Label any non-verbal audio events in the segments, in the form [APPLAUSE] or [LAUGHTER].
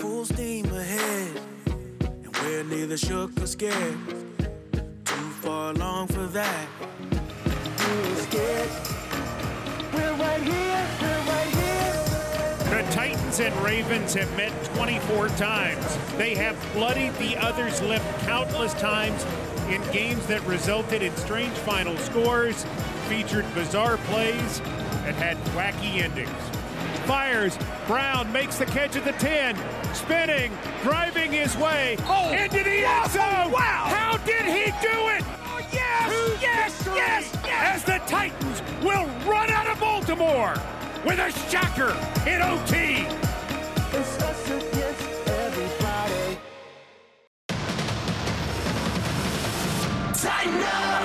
full steam ahead, and we're neither shook or scared. Too far along for that. Too scared. We're right here. We're right here. The Titans and Ravens have met 24 times. They have bloodied the other's lip countless times in games that resulted in strange final scores, featured bizarre plays, and had wacky endings. Fires, Brown makes the catch at the 10, spinning, driving his way Oh, into the end zone. wow. How did he do it? Oh, yes, yes, yes, As the Titans will run out of Baltimore with a shocker in OT. It's us against everybody. Titan Up.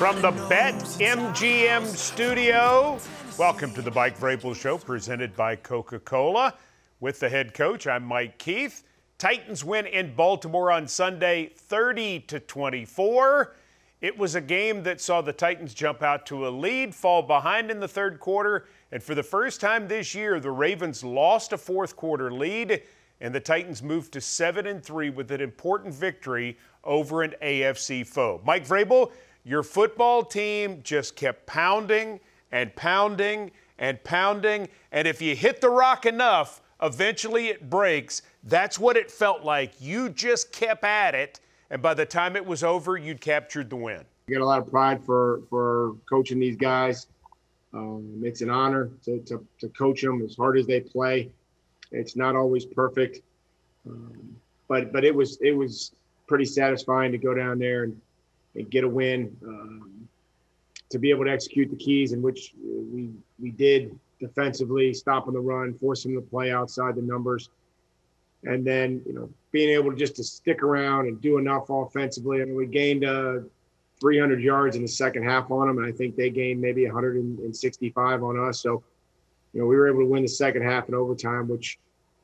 From the Bet MGM studio, welcome to the Mike Vrabel Show presented by Coca Cola. With the head coach, I'm Mike Keith. Titans win in Baltimore on Sunday 30 to 24. It was a game that saw the Titans jump out to a lead, fall behind in the third quarter, and for the first time this year, the Ravens lost a fourth quarter lead, and the Titans moved to 7 and 3 with an important victory over an AFC foe. Mike Vrabel, your football team just kept pounding and pounding and pounding, and if you hit the rock enough, eventually it breaks. That's what it felt like. You just kept at it, and by the time it was over, you'd captured the win. I get a lot of pride for for coaching these guys. Um, it's an honor to, to, to coach them as hard as they play. It's not always perfect, um, but but it was it was pretty satisfying to go down there and, and get a win. Um, to be able to execute the keys in which we we did defensively, stopping the run, forcing them to play outside the numbers, and then you know being able to just to stick around and do enough offensively. I mean, we gained uh, 300 yards in the second half on them, and I think they gained maybe 165 on us. So, you know, we were able to win the second half in overtime, which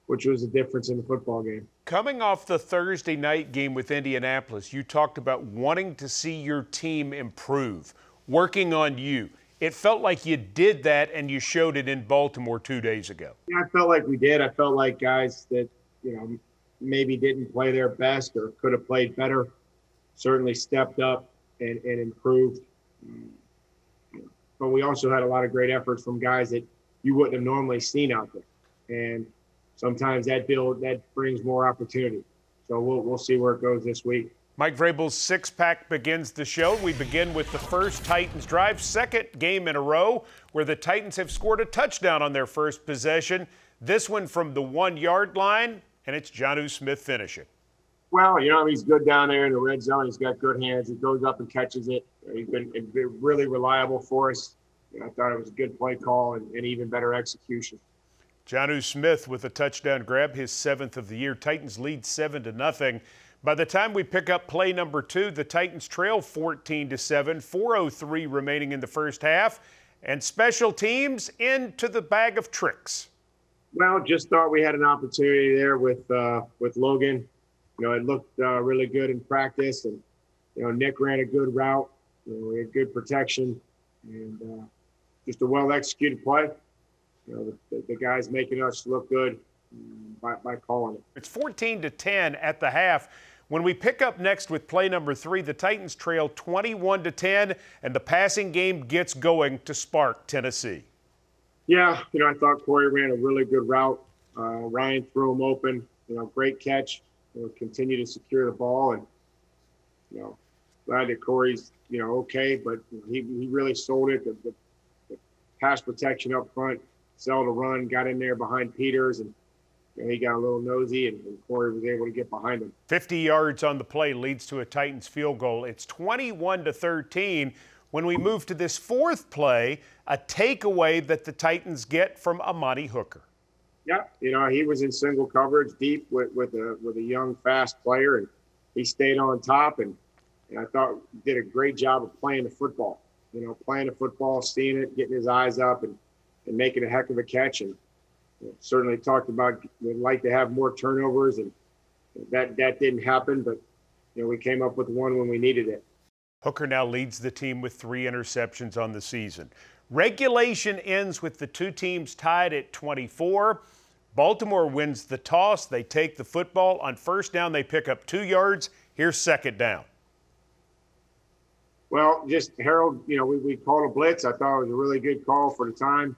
which was the difference in the football game. Coming off the Thursday night game with Indianapolis, you talked about wanting to see your team improve, working on you. It felt like you did that and you showed it in Baltimore two days ago. Yeah, I felt like we did. I felt like guys that you know maybe didn't play their best or could have played better certainly stepped up and, and improved. But we also had a lot of great efforts from guys that you wouldn't have normally seen out there, and sometimes that build that brings more opportunity. So we'll we'll see where it goes this week. Mike Vrabel's six pack begins the show. We begin with the first Titans drive, second game in a row where the Titans have scored a touchdown on their first possession. This one from the one yard line, and it's Jonnu Smith finishing. Well, you know, he's good down there in the red zone. He's got good hands. He goes up and catches it. He's been, been really reliable for us. You know, I thought it was a good play call and, and even better execution. Jonnu Smith with a touchdown grab, his seventh of the year. Titans lead seven to nothing. By the time we pick up play number two, the Titans trail 14 to 7, 403 remaining in the first half, and special teams into the bag of tricks. Well, just thought we had an opportunity there with uh, with Logan. You know, it looked uh, really good in practice, and you know, Nick ran a good route. You know, we had good protection, and uh, just a well executed play. You know, the, the guys making us look good by, by calling it. It's 14 to 10 at the half. When we pick up next with play number three, the Titans trail 21 to 10, and the passing game gets going to spark Tennessee. Yeah, you know, I thought Corey ran a really good route. Uh, Ryan threw him open. You know, great catch. You know, continue to secure the ball, and you know, glad that Corey's you know okay, but he he really sold it. The, the, the pass protection up front, sell the run, got in there behind Peters, and he got a little nosy, and, and Corey was able to get behind him. 50 yards on the play leads to a Titans field goal. It's 21 to 13. When we move to this fourth play, a takeaway that the Titans get from Amani Hooker. Yeah, you know, he was in single coverage deep with, with a with a young, fast player, and he stayed on top, and, and I thought did a great job of playing the football. You know, playing the football, seeing it, getting his eyes up, and and making a heck of a catch. And certainly talked about would like to have more turnovers, and that that didn't happen, but you know, we came up with one when we needed it. Hooker now leads the team with three interceptions on the season. Regulation ends with the two teams tied at 24. Baltimore wins the toss. They take the football. On first down, they pick up two yards. Here's second down. Well, just Harold, you know, we, we called a blitz. I thought it was a really good call for the time.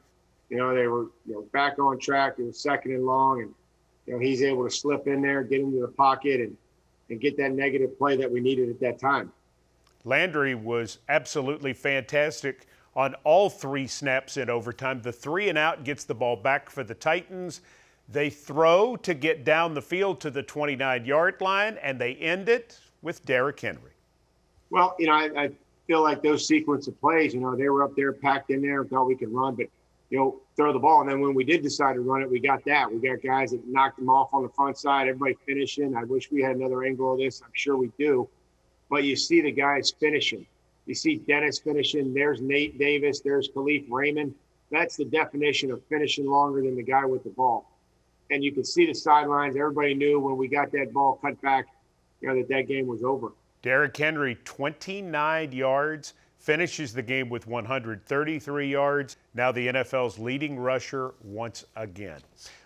You know, they were you know back on track. It was second and long, and you know he's able to slip in there, get into the pocket, and and get that negative play that we needed at that time. Landry was absolutely fantastic on all three snaps in overtime. The three and out gets the ball back for the Titans. They throw to get down the field to the 29 yard line, and they end it with Derrick Henry. Well, you know, I, I feel like those sequence of plays, you know, they were up there packed in there, thought we could run, but you know, throw the ball. And then when we did decide to run it, we got that. We got guys that knocked them off on the front side. Everybody finishing. I wish we had another angle of this. I'm sure we do. But you see the guys finishing. You see Dennis finishing. There's Nate Davis. There's Kalif Raymond. That's the definition of finishing longer than the guy with the ball. And you could see the sidelines. Everybody knew when we got that ball cut back, you know, that that game was over. Derrick Henry, 29 yards, finishes the game with 133 yards. Now the NFL's leading rusher once again.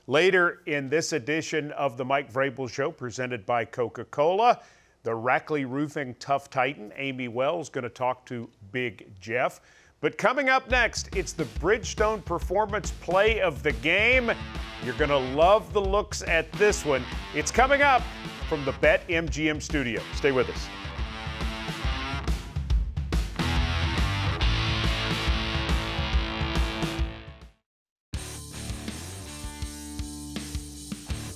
Later in this edition of the Mike Vrabel Show, presented by Coca Cola, the Rackley Roofing Tough Titan, Amy Wells, going to talk to Big Jeff. But coming up next, it's the Bridgestone Performance Play of the Game. You're going to love the looks at this one. It's coming up from the Bet MGM studio. Stay with us.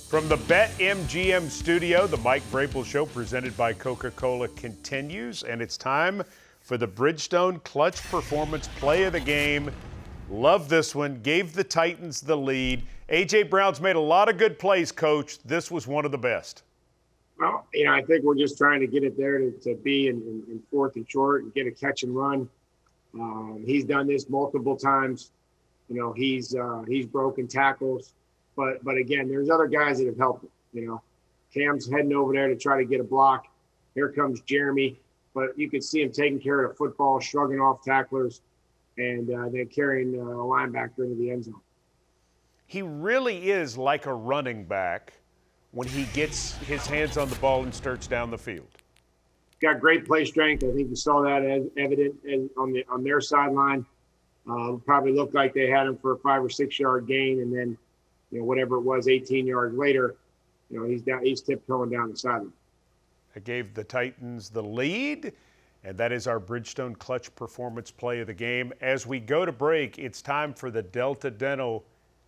From the Bet MGM studio, the Mike Vrabel Show presented by Coca Cola continues, and it's time for the Bridgestone Clutch Performance Play of the Game. Love this one. Gave the Titans the lead. A.J. Brown's made a lot of good plays, coach. This was one of the best. Well, you know, I think we're just trying to get it there to, to be in, in, in fourth and short and get a catch and run. Um, he's done this multiple times. You know, he's uh, he's broken tackles, but but again, there's other guys that have helped him. You know, Cam's heading over there to try to get a block. Here comes Jeremy, but you can see him taking care of the football, shrugging off tacklers, and uh, then carrying uh, a linebacker into the end zone. He really is like a running back when he gets his hands on the ball and starts down the field. got great play strength. I think you saw that as evident on the on their sideline. Uh, probably looked like they had him for a five or six yard gain, and then you know whatever it was, 18 yards later, you know he's down, he's tiptoeing down the sideline. I gave the Titans the lead, and that is our Bridgestone Clutch Performance Play of the Game. As we go to break, it's time for the Delta Dental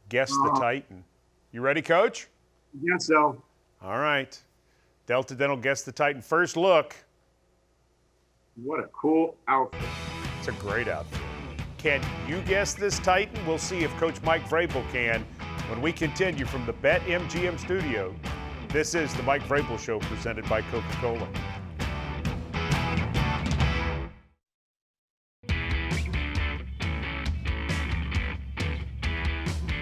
Guess the Uh-huh. Titan. You ready, Coach? Yeah, so All right. Delta Dental Guess the Titan. First look. what a cool outfit. It's a great outfit. Can you guess this Titan? We'll see if Coach Mike Vrabel can when we continue from the Bet MGM studio. This is the Mike Vrabel Show presented by Coca Cola.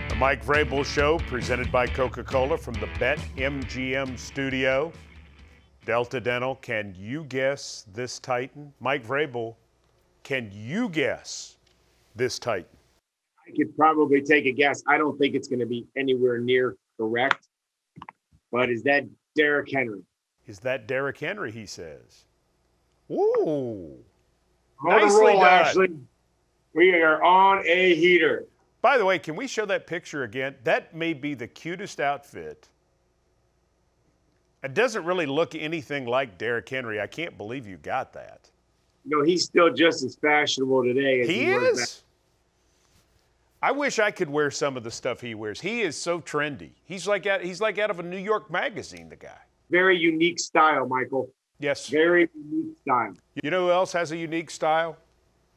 The Mike Vrabel Show presented by Coca Cola from the Bet MGM studio. Delta Dental, can you guess this Titan? Mike Vrabel, can you guess this Titan? I could probably take a guess. I don't think it's going to be anywhere near correct, but is that Derrick Henry? Is that Derrick Henry? He says. Ooh. On Nicely roll, done. Ashley. We are on a heater. By the way, can we show that picture again? That may be the cutest outfit. It doesn't really look anything like Derrick Henry. I can't believe you got that. You know, he's still just as fashionable today as he, He was back is. I wish I could wear some of the stuff he wears. He is so trendy. He's like out, he's like out of a New York magazine, the guy. Very unique style, Michael. Yes. Very unique style. You know who else has a unique style?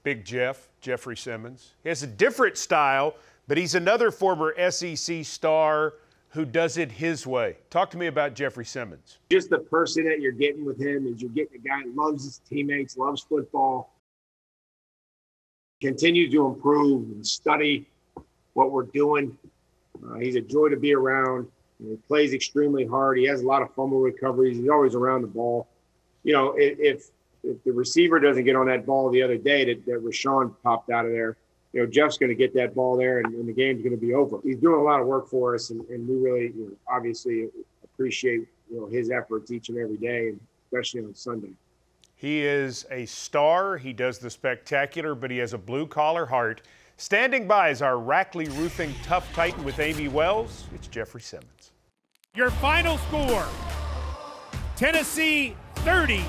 Big Jeff, Jeffrey Simmons. He has a different style, but he's another former SEC star who does it his way. Talk to me about Jeffrey Simmons. Just the person that you're getting with him is you're getting a guy who loves his teammates, loves football, continues to improve and study what we're doing. Uh, he's a joy to be around. he plays extremely hard. He has a lot of fumble recoveries. He's always around the ball. You know, if if, the receiver doesn't get on that ball the other day that, that Rashaan popped out of there, you know, Jeff's going to get that ball there and, and the game's going to be over. He's doing a lot of work for us, and, and we really, you know, obviously appreciate you know his efforts each and every day, especially on Sunday. He is a star. He does the spectacular, but he has a blue collar heart. Standing by is our Rackley Roofing Tough Titan with Amy Wells. It's Jeffrey Simmons. Your final score Tennessee 30,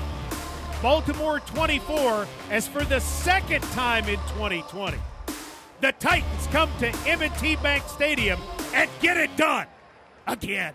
Baltimore 24, as for the second time in 2020. The Titans come to M&T Bank Stadium and get it done again.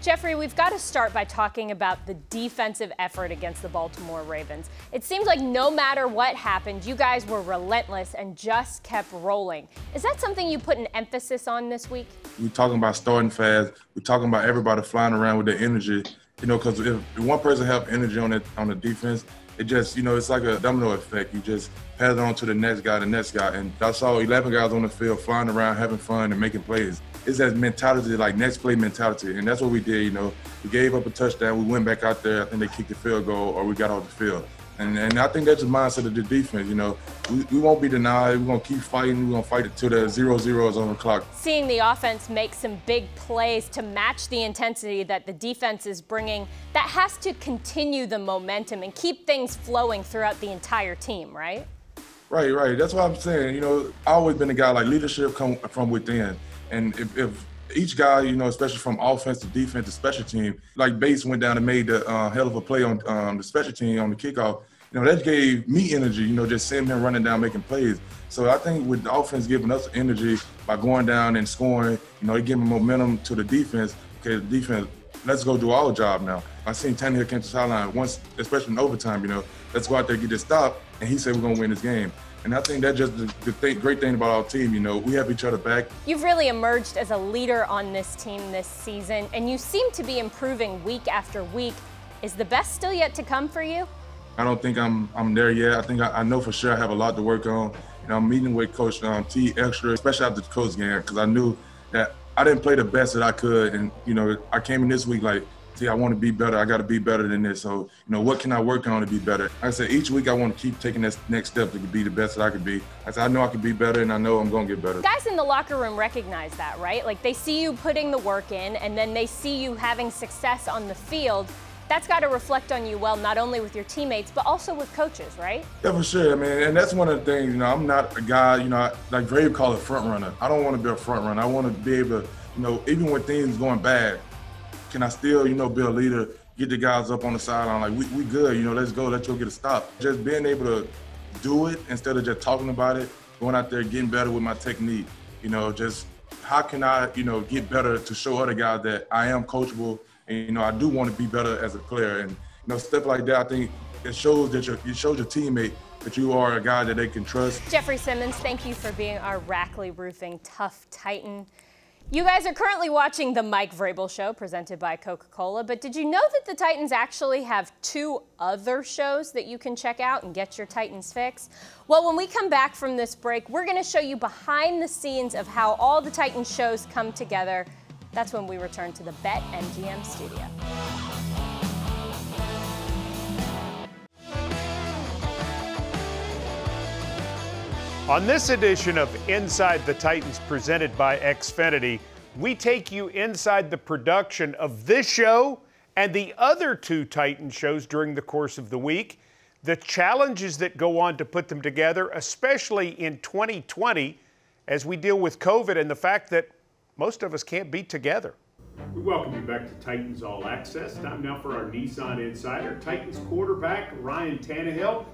Jeffrey, we've got to start by talking about the defensive effort against the Baltimore Ravens. It seems like no matter what happened, you guys were relentless and just kept rolling. Is that something you put an emphasis on this week? We're talking about starting fast. We're talking about everybody flying around with their energy. You know, because if one person have energy on it on the defense, it just you know it's like a domino effect. You just pass it on to the next guy, the next guy, and I saw 11 guys on the field flying around, having fun, and making plays. It's that mentality, like next play mentality, and that's what we did. You know, we gave up a touchdown, we went back out there. I think they kicked the field goal, or we got off the field. And, and I think that's the mindset of the defense. You know, we, we won't be denied. We're gonna keep fighting. We're gonna fight it till the zero zero is on the clock. Seeing the offense make some big plays to match the intensity that the defense is bringing, that has to continue the momentum and keep things flowing throughout the entire team, right? Right, right. That's what I'm saying. You know, I've always been a guy like leadership come from within, and if, if each guy, you know, especially from offense to defense to special team, like Bates went down and made the uh, hell of a play on um, the special team on the kickoff. You know, that gave me energy. You know, just seeing him running down making plays. So I think with the offense giving us energy by going down and scoring, you know, it giving momentum to the defense. Okay, the defense, let's go do our job now. I seen Tannehill came to the sideline once, especially in overtime. You know, let's go out there get this stop, and he said we're gonna win this game. And I think that's just the, the thing, great thing about our team. You know, we have each other back. You've really emerged as a leader on this team this season, and you seem to be improving week after week. Is the best still yet to come for you? I don't think I'm I'm there yet. I think I, I know for sure I have a lot to work on. And I'm meeting with Coach um, T extra, especially after the Colts game, because I knew that I didn't play the best that I could. And you know, I came in this week like, see, I want to be better. I got to be better than this. So you know, what can I work on to be better? I said each week I want to keep taking that next step to be the best that I could be. I said I know I can be better, and I know I'm gonna get better. Guys in the locker room recognize that, right? Like they see you putting the work in, and then they see you having success on the field. That's got to reflect on you well, not only with your teammates, but also with coaches, right? Yeah, for sure. I mean, and that's one of the things. You know, I'm not a guy. You know, I- like Vrave call it front runner. I don't want to be a front runner. I want to be able to, you know, even when things going bad, can I still, you know, be a leader? Get the guys up on the sideline, like we, we good. You know, let's go. Let's go get a stop. Just being able to do it instead of just talking about it, going out there getting better with my technique. You know, just how can I, you know, get better to show other guys that I am coachable and you know I do want to be better as a player and you know stuff like that. I think it shows that your, it shows your teammate that you are a guy that they can trust. Jeffrey Simmons, thank you for being our Rackley Roofing Tough Titan. You guys are currently watching the Mike Vrabel Show presented by Coca Cola, but did you know that the Titans actually have two other shows that you can check out and get your Titans fix? Well, when we come back from this break, we're going to show you behind the scenes of how all the Titans shows come together. That's when we return to the Bet MGM studio. On this edition of Inside the Titans presented by Xfinity, we take you inside the production of this show and the other two Titan shows during the course of the week, the challenges that go on to put them together, especially in 2020 as we deal with COVID and the fact that most of us can't be together. We welcome you back to Titans All Access. Time now for our Nissan Insider. Titans quarterback Ryan Tannehill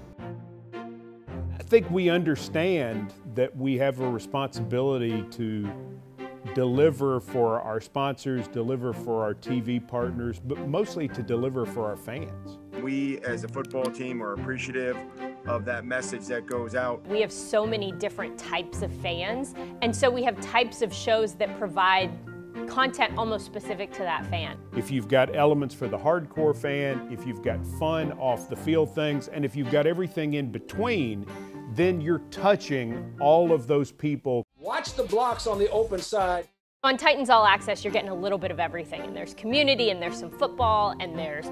I think we understand that we have a responsibility to deliver for our sponsors, deliver for our TV partners, but mostly to deliver for our fans. We as a football team are appreciative of that message that goes out. We have so many different types of fans, and so we have types of shows that provide content almost specific to that fan. If you've got elements for the hardcore fan, if you've got fun off the field things, and if you've got everything in between, then you're touching all of those people. Watch the blocks on the open side. On Titans All Access, you're getting a little bit of everything, and there's community, and there's some football, and there's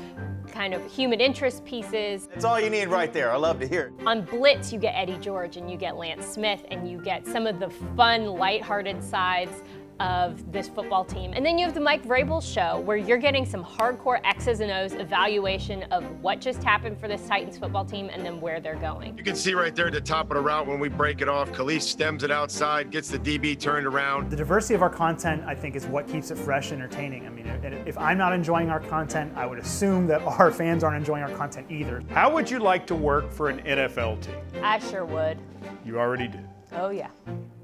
kind of human interest pieces. That's all you need right there. I love to hear it. On Blitz, you get Eddie George, and you get Lance Smith, and you get some of the fun, lighthearted sides of this football team. And then you have the Mike Vrabel show, where you're getting some hardcore X's and O's evaluation of what just happened for this Titans football team and then where they're going. You can see right there at the top of the route when we break it off, Kalif stems it outside, gets the DB turned around. The diversity of our content, I think, is what keeps it fresh and entertaining. I mean, if if I'm not enjoying our content, I would assume that [LAUGHS] our fans aren't enjoying our content either. How would you like to work for an NFL team? I sure would. You already did. Oh, yeah.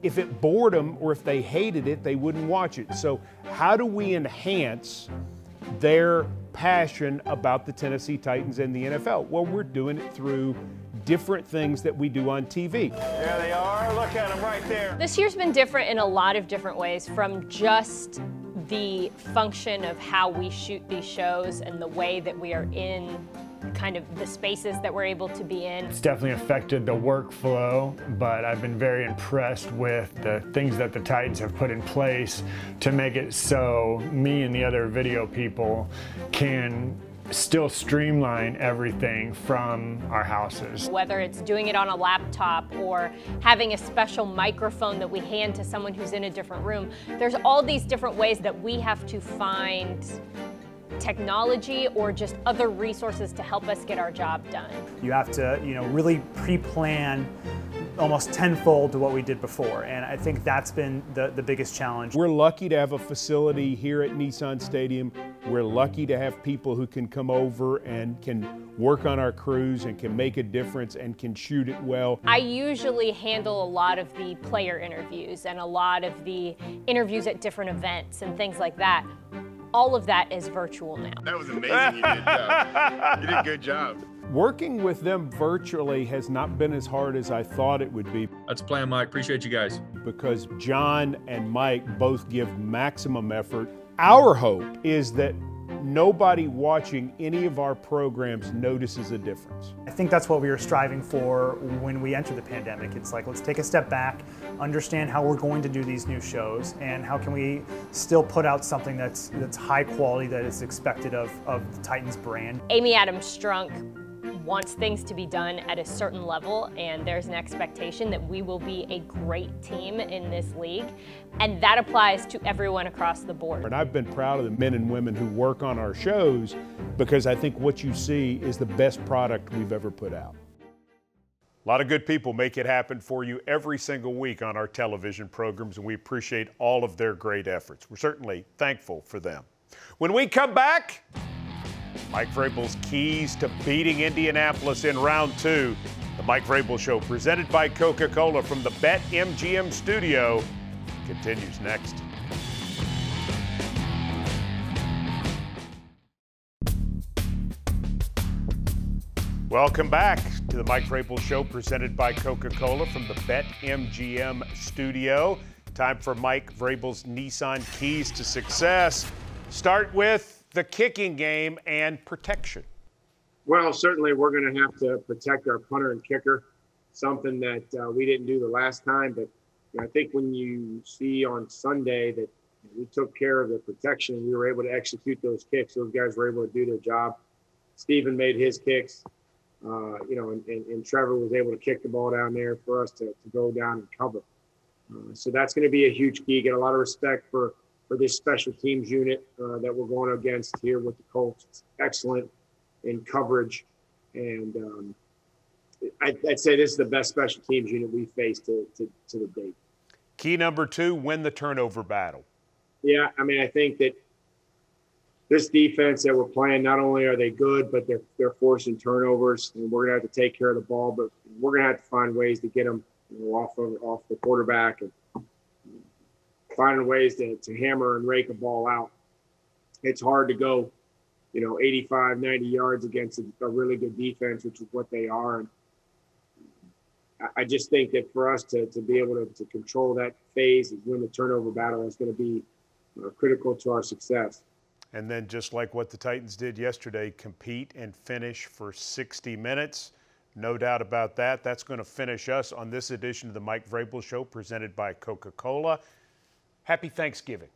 If it bored them or if they hated it, they wouldn't watch it. So, how do we enhance their passion about the Tennessee Titans and the NFL? Well, we're doing it through different things that we do on TV. There they are. Look at them right there. This year's been different in a lot of different ways from just the function of how we shoot these shows and the way that we are in kind of the spaces that we're able to be in. It's definitely affected the workflow, but I've been very impressed with the things that the Titans have put in place to make it so me and the other video people can still streamline everything from our houses. Whether it's doing it on a laptop or having a special microphone that we hand to someone who's in a different room, there's all these different ways that we have to find technology or just other resources to help us get our job done. You have to, you know, really pre-plan almost tenfold to what we did before, and I think that's been the, the biggest challenge. We're lucky to have a facility here at Nissan Stadium. We're lucky to have people who can come over and can work on our crews and can make a difference and can shoot it well. I usually handle a lot of the player interviews and a lot of the interviews at different events and things like that. All of that is virtual now. That was amazing. You did, uh, you did a good job. Working with them virtually has not been as hard as I thought it would be That's a plan, Mike. Appreciate you guys. because John and Mike both give maximum effort. Our hope is that nobody watching any of our programs notices a difference. I think that's what we were striving for when we entered the pandemic. It's like, let's take a step back, understand how we're going to do these new shows, and how can we still put out something that's that's high quality, that is expected of, of the Titans brand. Amy Adams Strunk wants things to be done at a certain level, and there's an expectation that we will be a great team in this league, and that applies to everyone across the board. And I've been proud of the men and women who work on our shows because I think what you see is the best product we've ever put out. A lot of good people make it happen for you every single week on our television programs, and we appreciate all of their great efforts. We're certainly thankful for them. When we come back, Mike Vrabel's keys to beating Indianapolis in round two. The Mike Vrabel Show, presented by Coca Cola from the Bet MGM studio, continues next. Welcome back to the Mike Vrabel Show, presented by Coca Cola from the Bet MGM studio. Time for Mike Vrabel's Nissan keys to success. Start with the kicking game and protection. Well, certainly we're going to have to protect our punter and kicker, something that uh, we didn't do the last time. But you know, I think when you see on Sunday that we took care of the protection, we were able to execute those kicks. Those guys were able to do their job. Stephen made his kicks, uh, you know, and, and, and Trevor was able to kick the ball down there for us to, to go down and cover. Uh, so that's going to be a huge key. Get a lot of respect for for this special teams unit uh, that we're going against here with the Colts. It's excellent in coverage, and um, I, I'd say this is the best special teams unit we faced to, to, to the date. Key number two win the turnover battle. Yeah, I mean, I think that this defense that we're playing, not only are they good, but they're they're forcing turnovers, and we're gonna have to take care of the ball. But we're gonna have to find ways to get them you know, off of off the quarterback and finding ways to, to hammer and rake a ball out. It's hard to go, you know, 85, 90 yards against a, a really good defense, which is what they are. And I- just think that for us to, to be able to, to control that phase and win the turnover battle is going to be uh, critical to our success. And then, just like what the Titans did yesterday, compete and finish for 60 minutes. No doubt about that. That's going to finish us on this edition of the Mike Vrabel Show presented by Coca Cola. Happy Thanksgiving.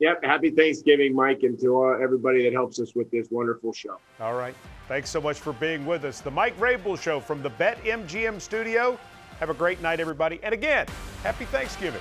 Yep. Happy Thanksgiving, Mike, and to uh, everybody that helps us with this wonderful show. All right. Thanks so much for being with us. The Mike Vrabel Show from the Bet MGM studio. Have a great night, everybody. And again, happy Thanksgiving.